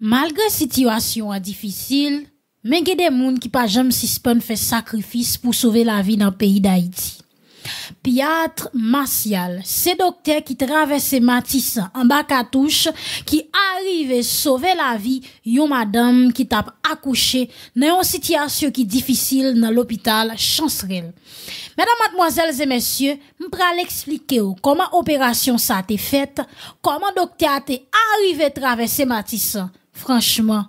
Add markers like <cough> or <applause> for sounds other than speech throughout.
Malgré situation difficile, mais y a des gens qui pas jamais suspend fait sacrifice pour sauver la vie dans le pays d'Haïti. Piatre Martial, c'est docteur qui traverse Matisse en bas touche, qui arrive sauver la vie yon madame qui t'a accouché dans une situation qui difficile dans l'hôpital Chancerelle. Mesdames, mademoiselles et messieurs, m'pral expliquer comment opération ça été faite, comment docteur a été arrivé traverser Matisse. Franchement,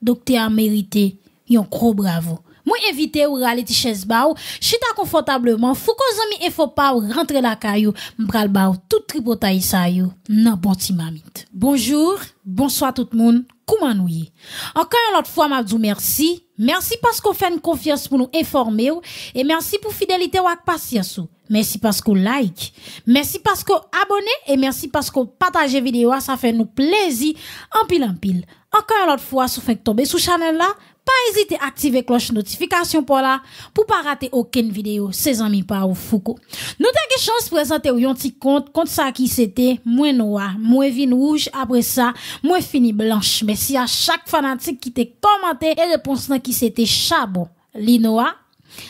docteur a mérité yon gros bravo. Moi invité ou rale ti chaise ou, chita confortablement, fou ko zami e faut pas ou rentrer la caillou, m'pral ba ou tout tripotay sa yo, nan bon mamite. Bonjour, bonsoir tout le monde. Comment Encore une autre fois, m'a merci. Merci parce qu'on fait une confiance pour nous informer et merci pour fidélité ou patience. Merci parce qu'on like. Merci parce qu'on abonne et merci parce qu'on partage vidéo. Ça fait nous plaisir en pile en pile. Encore une fois, si vous faites tomber sous channel là, pas hésiter à activer cloche notification pour là, pour pas rater aucune vidéo. C'est amis par ou Foucault. Nous avons chance de présenter un petit compte, compte ça qui c'était, moins noir, moins vin rouge, après ça, moins fini blanche. Merci à chaque fanatique qui t'a commenté et réponse qui c'était chabon. Linoa,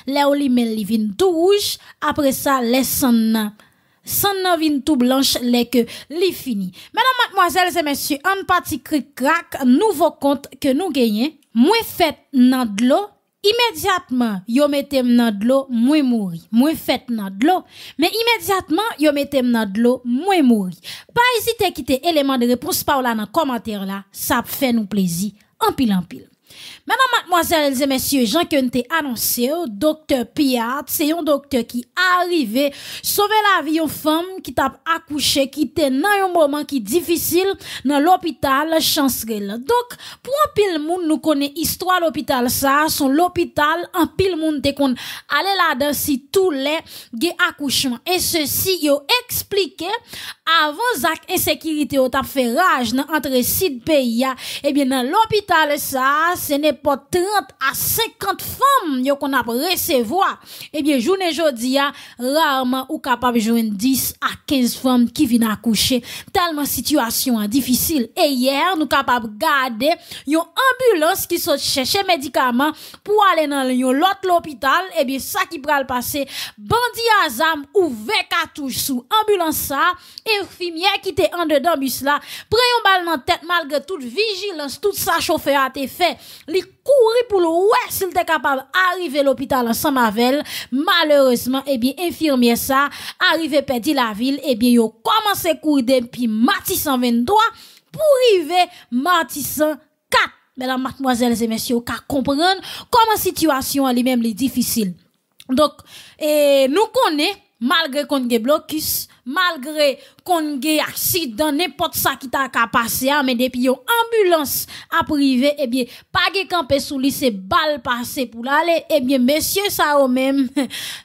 les olimel li vin tout rouge, après ça, les sanna. Sanna vin tout blanche, les que li fini. Mesdames, mademoiselles et messieurs, un petit cric crack, nouveau compte que nous gagnons. Moi fait nan de l'eau, immédiatement, yo mettem nan de l'eau, moi mouri. Moi fait nan de l'eau, mais immédiatement, yo mettem nan de l'eau, moi mouri. Pas hésiter à quitter élément de réponse par là dans commentaire là, ça fait nous plaisir. En pile en pile. Mesdames, mademoiselles et messieurs, Jean que annoncé, docteur Piat, c'est un docteur qui arrivé sauver la vie aux femmes qui t'a accouché, qui était dans un moment qui difficile dans l'hôpital Chancerelle. Donc, pour un pile monde nous connaît histoire l'hôpital ça, son l'hôpital, un pile monde te kon aller là-dedans si tous les accouchements. Et ceci, yo expliqué avant Zach insécurité au t'a fait rage dans entre six pays, eh bien, dans l'hôpital ça, ce n'est pas 30 à 50 femmes yo qu'on a recevoir. Eh bien journée jodi a rarement ou capable joindre 10 à 15 femmes qui viennent accoucher. Tellement situation difficile. Et hier nous capable garder une ambulance qui sont chercher médicaments pour aller dans l'autre l'hôpital. Eh bien ça qui pral passer bandi azam ouvert cartouche sous ambulance ça. Infirmière qui était en dedans bus là prend un balle dans tête malgré toute vigilance tout ça chauffeur a été fait. Li courir pour le ouais s'il était capable arriver l'hôpital ensemble avec malheureusement eh bien infirmier ça arrivé perdu la ville eh bien yo commencé courir depuis Matissan 23 pour arriver Matissan 4 mesdames mademoiselles et messieurs qu'à comprendre comment situation elle-même est difficile. Donc et nous connaissons malgré qu'on ait blocus, malgré qu'on ait accident, n'importe ça qui t'a passer, hein, mais depuis yon ambulance à privé, eh bien, pas de camper sous lui, c'est balle passé pour l'aller, eh bien, monsieur ça ou même,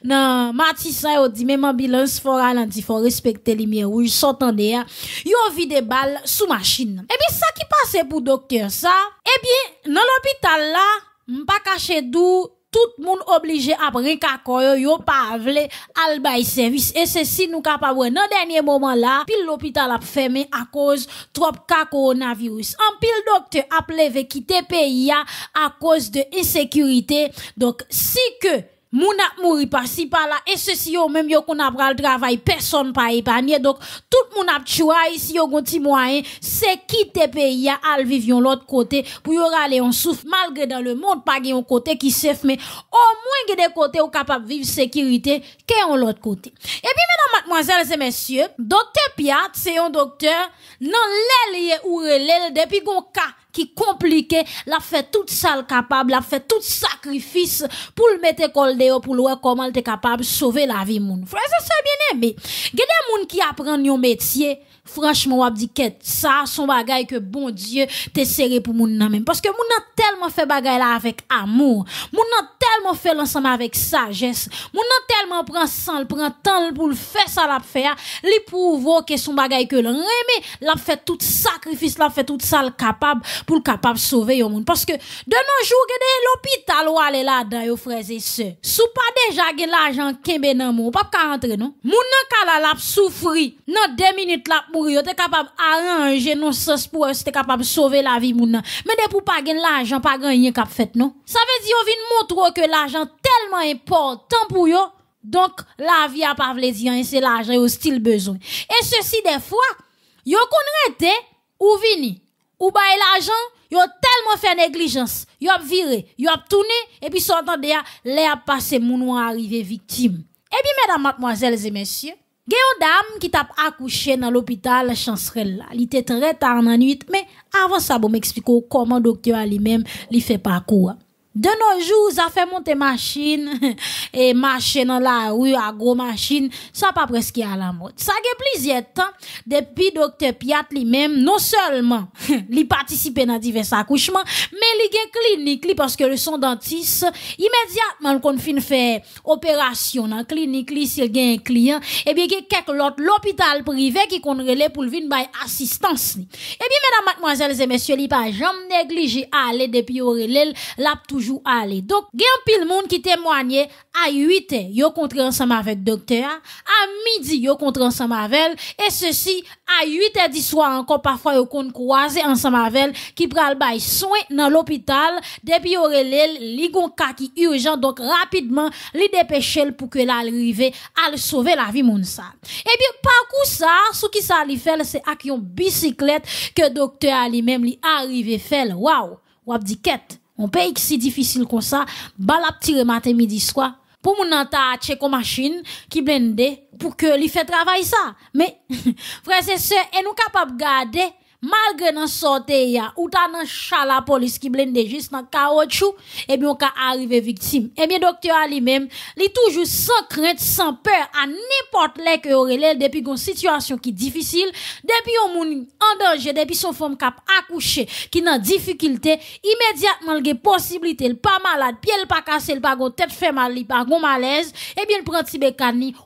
non, Matissa yo dit, même ambulance, faut ralentir, faut respecter les lumières rouges, s'entendez, hein, yo vide balle sous machine. Eh bien, ça qui passe pour docteur, ça, eh bien, dans l'hôpital là, m'pas caché d'où, tout le monde obligé à prendre kakoyo yo pas vle al bay service. Et ceci nous capable dans dernier moment là pile l'hôpital a fermé à cause trop cas coronavirus. En pile docteur a levé quitter pays à cause de insécurité. Donc si que moun ap mouri par si par là et ceci yo même yo qu'on a le travail personne pas épargné. Donc tout moun ap choix ici yo gonti moyen c'est quitter pays à al vivre l'autre côté pour yo aller on souffle malgré dans le monde pas un côté qui safe mais au moins des côtés ou capable vivre sécurité qu'un l'autre côté. Et puis mesdames mademoiselles et messieurs docteur Piat c'est un docteur non l'aile ou relève depuis gon cas qui compliqué, l'a fait toute salle capable, l'a fait tout sacrifice pour le mettre col dehors pour voir comment il est capable de sauver la vie moun. Frère, c'est bien aimé. Il des qui apprennent un métier franchement wap di ket ça son bagay que bon Dieu te serré pour moun nan même. Parce que moun nan tellement fait bagay là avec amour. Moun nan tellement fait l'ensemble avec sagesse. Moun nan tellement prend sang prend temps pour le faire ça l'a faire li prouve que son bagay que l'en l'a fait tout sacrifice l'a fait tout ça capable pour capable sauver yon moun. Parce que de nos jours que l'hôpital ou aller là dedans yo frères et sœurs sou pas déjà gen l'argent kembe nan moun pas ka rentrer non? Moun nan kala l'a souffri. Nan deux minutes là mourir, yo te capable arranger non sens pour te capable sauver la vie moun. Mais de pour pas gagner l'argent, pas gagner cap fait non? Ça veut dire yo vinn montrer que l'argent tellement important pour yo. Donc la vie a pas vle dire c'est l'argent yo style besoin. Et ceci des fois, yo kon ou vini ou bay l'argent, yo tellement fait négligence, yo a viré, yo a tourné et puis sortant de là, a passé moun arrivé victime. Et puis mesdames, mademoiselles et messieurs, Gen yon dam ki tap akouche nan l'opital chansrel la. Li te tre tar nan nuit, men avan sa bo m'ekspliko koman doktor li men li fe pakou. De nos jours, ça fait monter machine <laughs> et marcher dans la rue à gros machine, ça pas presque à la mode. Ça fait plusieurs temps depuis docteur Piat lui-même non seulement <laughs> il participe dans divers accouchements, mais il gen clinique parce que le son dentiste immédiatement qu'on fin fait opération dans clinique li s'il gen un client et bien il quelques autres l'hôpital privé qui kon relais pour venir bay assistance. Et bien mesdames mademoiselles et messieurs, li pas jamais négligé aller depuis relais l'a Donc, il y a pile monde qui témoigne à 8 heures, yo contre ensemble avec docteur, à midi, yo contre ensemble avec et ceci, à 8 heures du soir encore, parfois, yo compte croiser ensemble avec qui pral bay soin dans l'hôpital, depuis yo relève, li gon cas qui urgent, donc rapidement, li dépêche pour que l'arrive à sauver la vie moun sa. Eh bien, parcours ça, ce qui ça li fait, c'est avec une bicyclette que docteur lui-même li arrive fait. Waouh! Wap di. On pays si difficile comme ça, balap tire matin midi soir pour mon ta check machine qui blende pour que li fait travail ça. Mais <laughs> frère c'est sœurs, et nous capable garder malgré nan sorte ya ou ta nan chala police qui blende juste dans caoutchouc et bien on ka arriver victime. Et bien docteur ali même li toujours sans crainte sans peur à n'importe les que relève depuis une situation qui difficile depuis on moun en danger depuis son femme cap accoucher qui nan difficulté immédiatement il possibilité le pas malade pied le pas cassé le pas gon tête fait mal li pas gon malaise et bien il prend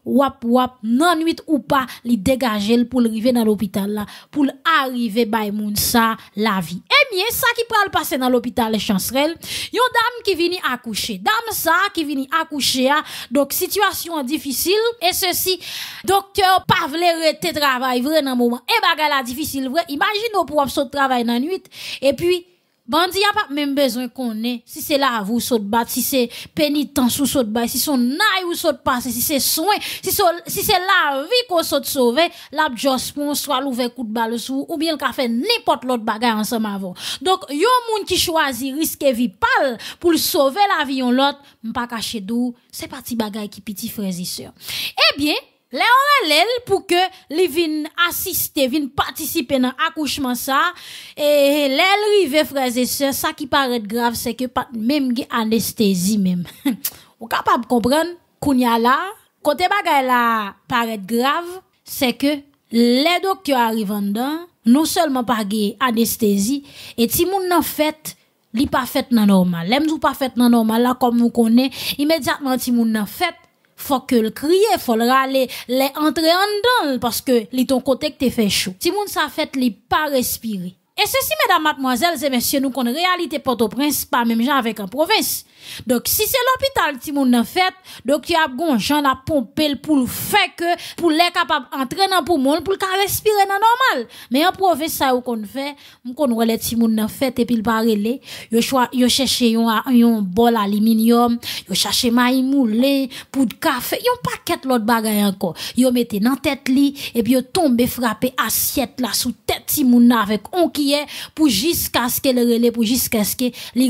wap wap nan nuit ou pas li dégager pour arriver dans l'hôpital là pour arriver bay moun sa la vie. Eh bien, ça qui pral passer dans l'hôpital Chancerelle, yon dame qui vini accoucher. Dame ça qui vini accoucher, donc situation difficile et ceci docteur pas vle rete travail vrai dans moment. Et bagay la difficile vrai. Imagine pour saut travail dans nuit et puis Bandi a pas même besoin qu'on ait. Si c'est là, vous saute battre, si c'est pénitence ou saute battre, si son naï ou saute passer, si c'est soin, si c'est, si c'est la vie qu'on saute sauver, la just pour soit l'ouvert coup de balle sous, ou bien le fait n'importe l'autre bagarre ensemble avant. Donc, yo moun qui choisit risquer vie pâle pour sauver la vie on l'autre, m'pas cacher d'où, c'est parti bagaille qui petit frères et. Eh bien, les relève pour que les vin assister, vin participer dans accouchement ça et les rive frères et sœurs ça qui paraît grave c'est que pas même anesthésie même. <laughs> Ou capable comprendre kounya là côté bagay là paraît grave c'est que les docteurs arrivent dedans non seulement pas anesthésie et si moun nan fait li pas fait nan normal. L'aime pas fait nan normal là comme vous connaissez immédiatement si moun nan fait faut que le crier, faut le râler, les entrer en dedans parce que li ton côté que t'es fait chaud. Si moun ça fait li pas respirer. Et ceci, mesdames, mademoiselles et messieurs, nous connaissons réalité Port-au-Prince, pas même gens avec en province. Donc, si c'est l'hôpital qui moun fait, donc il y a gon gens la pomper pour le faire que, pour les capable entrer dans pour monde, pour le respirer dans normal. Mais en province, ça, ou qu'on fait, on connaît les petits moun fait, et puis le parler, yo choix, yo cherche yon, yon bol aluminium, yo cherche maï moulé, pour de café, yon paquet l'autre bagay encore. Yo mette dans tête li, et puis yo tombe frapper assiette là sous tête ti moun avec on qui est, pour jusqu'à ce que le relais, pour jusqu'à ce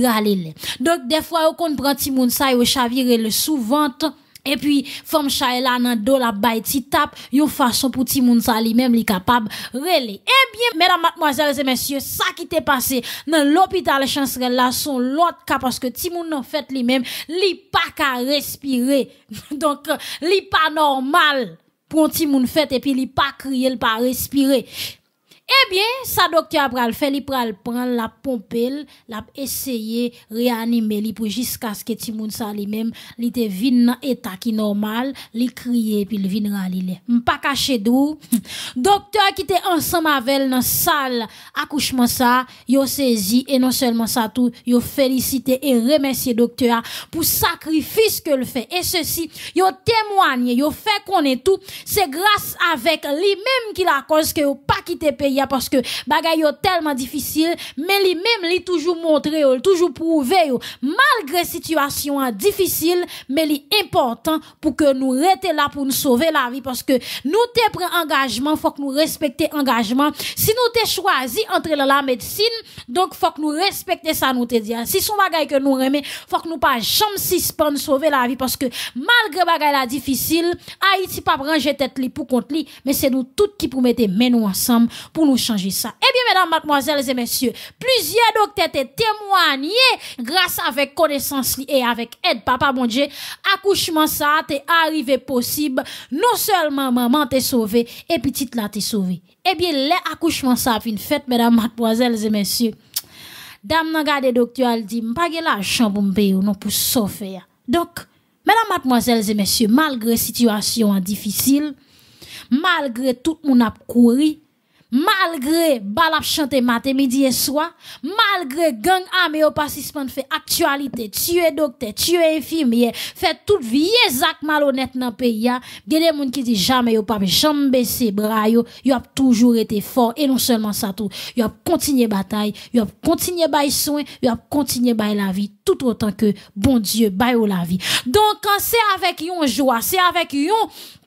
rale Donc, des fois, on prend ti moun sa yo le souvent et puis femme chay là nan do la bay ti tap yon façon pour ti moun sa li même li capable relé eh bien mesdames mademoiselles et messieurs ça qui t'est passé dans l'hôpital chancerelle là son l'autre cas parce que ti moun fait li même li pas ka respirer. <laughs> Donc li pas normal pour ti moun fait et puis li pas crier, li pas respirer Eh bien, sa docteur pral fait li pral la pompel, l'a essayer réanimer li pour jusqu'à ce que ti moun sa li même li te vin nan état qui normal, li crier puis li vin ralile. M'pa caché dou. <laughs> docteur qui était ensemble avec dans salle accouchement ça, yo saisi et non seulement ça tout, yo félicité et remercier docteur pour sacrifice que le fait. Et ceci, yo témoigné, yo fait qu'on est tout, c'est grâce avec lui-même qui la cause que yo pas quitté parce que bagay yo tellement difficile, mais lui-même li toujours montré, toujours prouvé malgré situation difficile, mais li important pour que nous restions là pour nous sauver la vie parce que nous te pris engagement, faut que nous respecter engagement. Si nous te choisi entre la médecine, donc faut que nous respecter ça nous te dire. Si son bagay que nous remet, faut que nous pas jamais suspendre sauver la vie parce que malgré bagay la difficile, Haïti pas ranger tête li pour contre li, mais c'est nous toutes qui pour mettre main nous ensemble pour nous changer ça. Eh bien, mesdames, mademoiselles et messieurs, plusieurs docteurs témoigné grâce avec connaissance et avec aide papa mon Dieu, accouchement ça t'est arrivé possible, non seulement maman t'est sauvée et petite là t'est sauvée. Eh bien, l'accouchement ça a une fête, mesdames, mademoiselles et messieurs. Dame nan gade docteur dit, m'pa gen l'argent pour m'payer non pour sauver. Donc, mesdames, mademoiselles et messieurs, malgré situation difficile, malgré tout mon a couru, malgré balap chanter matin midi et soir malgré gang armé au participant fait actualité tuer docteur tuer infirmier fait toute vie zak malhonnête dans pays a des gens qui dit jamais yo pas jamais baisser bras yo. Toujours été fort et non seulement ça tout. Yo a continué bataille yo a continué bail soin yo a continué bail la vie tout autant que bon Dieu bail la vie. Donc c'est avec yon joie c'est avec yon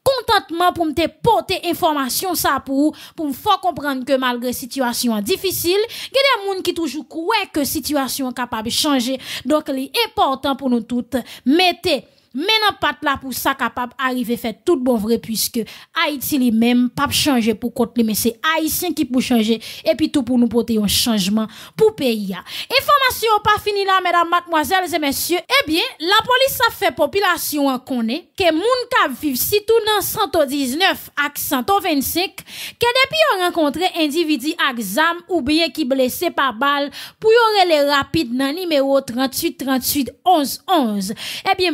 contentement pour me porter information ça pour pour me faire comprendre que malgré situation difficile, il y a des gens qui toujours croient que situation capable de changer. Donc, il est important pour nous toutes mettez Maintenant, pas là pour ça capable arriver faire tout bon vrai puisque Haïti lui-même pas changer pour contre mais c'est haïtien qui pour changer et puis tout pour nous porter un changement pour pays. Information pas fini là mesdames, mademoiselles et messieurs. Eh bien, la police a fait population en connaît que moun ka vivent surtout dans 119 ak 125 que depuis on rencontré individu ak zam ou bien qui blessé par balle pour y les rapide dans numéro 38 38 11 11. Eh bien,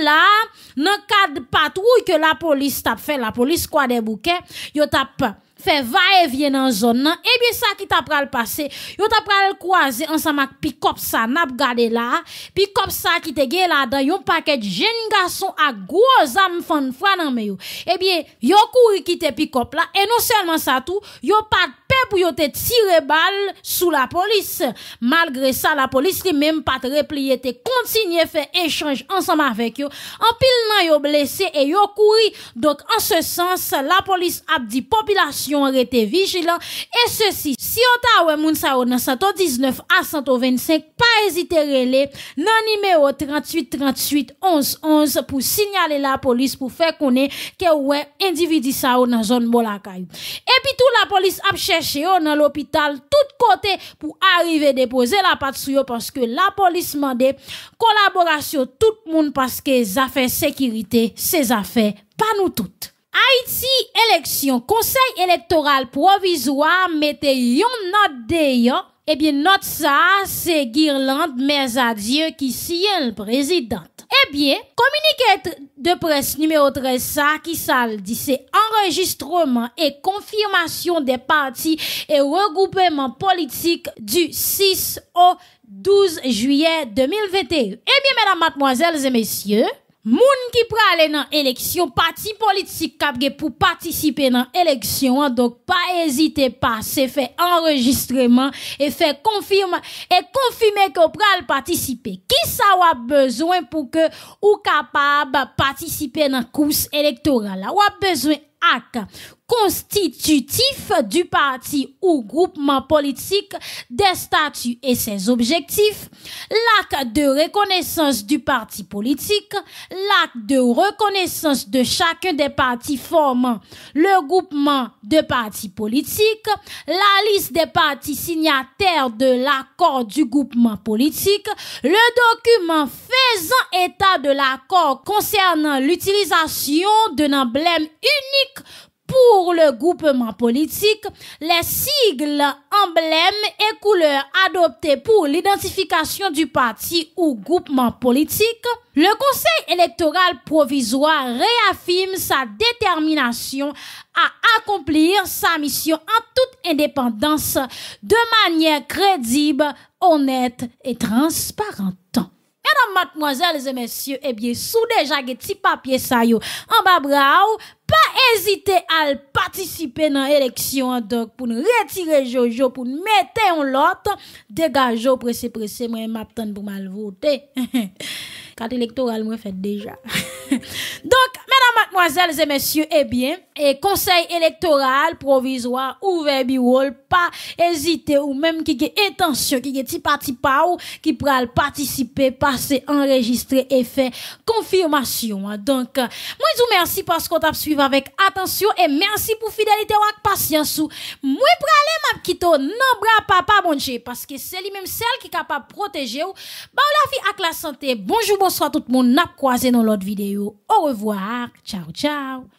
là, dans cadre patrouille que la police t'a fait, la police quoi des bouquets, yo t'a fait va et vient dans zone nan, et bien ça qui t'a pral passer, yo t'a pral croiser ensemble avec pick-up ça n'a gardé là, pick-up ça qui te gè là dans yon paquet jeune garçon à gros âme fan fan nan yo. Eh bien, yo couri quitter pick-up là et non seulement ça tout, yo pas pour yo te tirer balle sous la police. Malgré ça, la police li même pas replié te continuer faire échange ensemble avec yo. En pile nan yo blessé et yo couri. Donc, en ce sens, la police a dit population rete vigilant. Et ceci, si on ta moun sa nan 119 à 125, pas hésiter rele nan numéro 38 38 11 11 pour signaler la police pour faire connaître que ouais individu sa ou nan zone Bolakay. Et puis tout la police a cherché dans l'hôpital tout côté pour arriver déposer la patte sur parce que la police mande collaboration tout le monde parce que les affaires sécurité ces affaires pas nous toutes Haïti élection conseil électoral provisoire mettez yon note de eh bien, note ça, c'est Guirlande, mais adieu qui sienne le président. Eh bien, communiqué de presse numéro 13, ça qui ça dit, c'est enregistrement et confirmation des partis et regroupements politiques du 6 au 12 juillet 2021. Eh bien, mesdames, mademoiselles et messieurs, Moun qui prale dans élection, parti politique qui pour participer dans élection, donc pas hésiter pas, c'est faire enregistrement et faire confirmer et confirmer que pral participer. Qui ça a besoin pour que ou capable participer dans course électorale? Ou a besoin ak constitutif du parti ou groupement politique, des statuts et ses objectifs, l'acte de reconnaissance du parti politique, l'acte de reconnaissance de chacun des partis formant le groupement de partis politiques, la liste des partis signataires de l'accord du groupement politique, le document faisant état de l'accord concernant l'utilisation d'un emblème unique pour le groupement politique, les sigles, emblèmes et couleurs adoptés pour l'identification du parti ou groupement politique, le Conseil électoral provisoire réaffirme sa détermination à accomplir sa mission en toute indépendance de manière crédible, honnête et transparente. Mesdames, mademoiselles et messieurs, eh bien, sous déjà des papiers ça yo, en bas ezite al patisipe nan eleksyon dok pou nou retire Jojo, pou nou mette yon lot, degajo prese prese mwen map tan pou mal vote. Kat <laughs> elektoral mwen fet deja. <laughs> Dok mesdames mademoiselles et messieurs eh bien et conseil électoral provisoire ouvert bureau pas hésiter ou même qui a intention qui a petit parti pas ou qui pral participer passer enregistrer et faire confirmation. Donc moi je vous remercie parce qu'on t'a suivi avec attention et merci pour fidélité ou patience. Ou moi pralé m'a quitto non bras papa mon parce que c'est lui même celle qui est capable de protéger ou. Bah la vie avec la santé. Bonjour bonsoir tout le monde. N'a croisé dans l'autre vidéo. Au revoir Tchau, tchau.